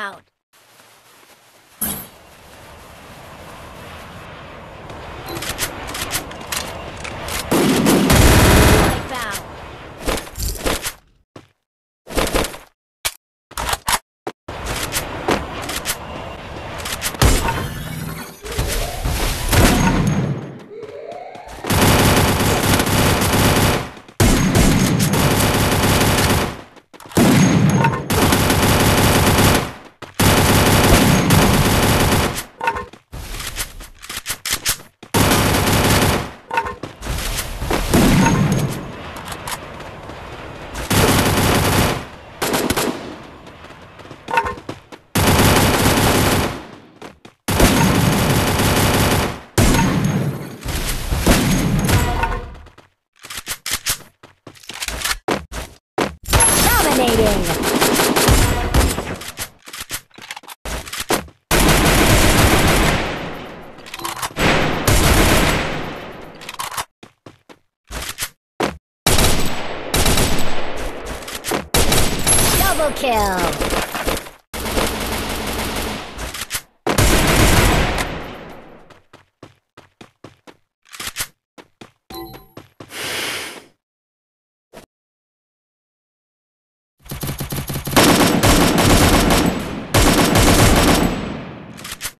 Out. Wipe out. Dominating. Double kill.